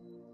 you